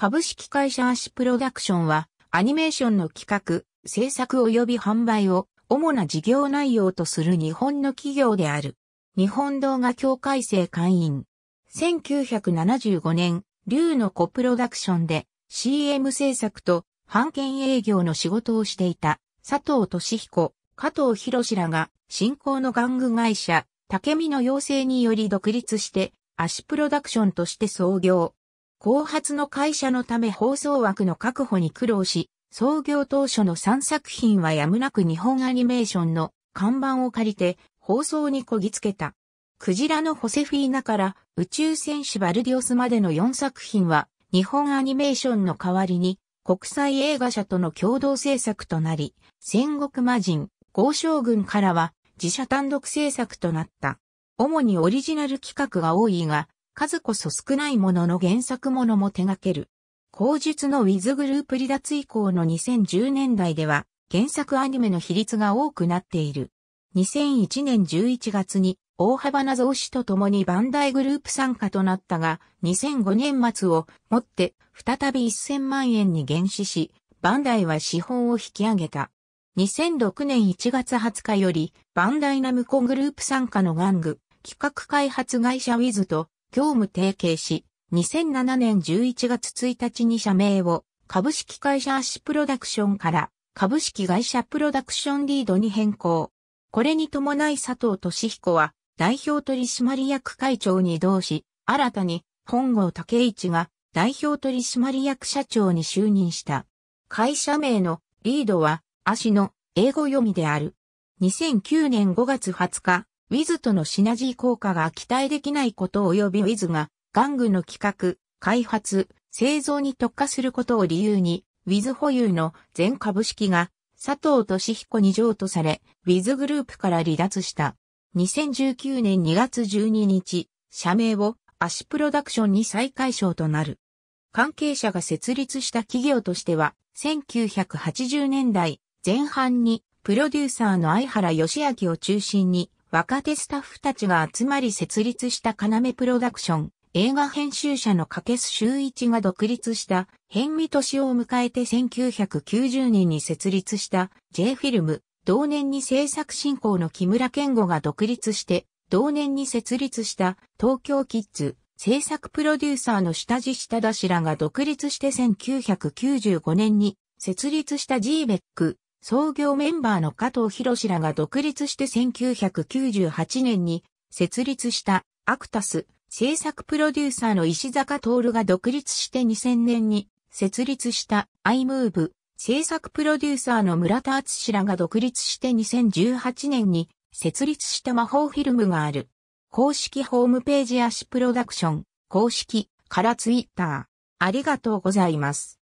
株式会社アシプロダクションは、アニメーションの企画、制作及び販売を主な事業内容とする日本の企業である。日本動画協会生会員。1975年、竜の子プロダクションで CM 制作と版権営業の仕事をしていた佐藤俊彦、加藤博士らが新興の玩具会社、竹見の要請により独立してアシプロダクションとして創業。後発の会社のため放送枠の確保に苦労し、創業当初の3作品はやむなく日本アニメーションの看板を借りて放送にこぎつけた。クジラのホセフィーナから宇宙戦士バルディオスまでの4作品は日本アニメーションの代わりに国際映画社との共同制作となり、戦国魔人、豪将軍からは自社単独制作となった。主にオリジナル企画が多いが、数こそ少ないものの原作ものも手掛ける。後述のウィズグループ離脱以降の2010年代では、原作アニメの比率が多くなっている。2001年11月に大幅な増資とともにバンダイグループ参加となったが、2005年末をもって再び1000万円に減資し、バンダイは資本を引き上げた。2006年1月20日より、バンダイナムコグループ参加の玩具、企画開発会社ウィズと業務提携し、2007年11月1日に社名を株式会社アッシュプロダクションから株式会社プロダクションリードに変更。これに伴い佐藤俊彦は代表取締役会長に同し、新たに本郷武一が代表取締役社長に就任した。会社名のリードは足の英語読みである。2009年5月20日、ウィズとのシナジー効果が期待できないこと及びウィズが、玩具の企画、開発、製造に特化することを理由に、ウィズ保有の全株式が佐藤俊彦に譲渡され、ウィズグループから離脱した。2019年2月12日、社名をアシプロダクションに再開称となる。関係者が設立した企業としては、1980年代前半にプロデューサーの相原義明を中心に若手スタッフたちが集まり設立した要プロダクション、映画編集者の掛須修一が独立した変見年を迎えて1990年に設立した J フィルム、同年に制作進行の木村健吾が独立して、同年に設立した東京キッズ、制作プロデューサーの下地下頭が独立して1995年に設立した GBEC、創業メンバーの加藤博士らが独立して1998年に設立したアクタス制作プロデューサーの石坂徹が独立して2000年に設立した iMove 制作プロデューサーの村田敦氏らが独立して2018年に設立した魔法フィルムがある。公式ホームページアシプロダクション公式からツイッターありがとうございます。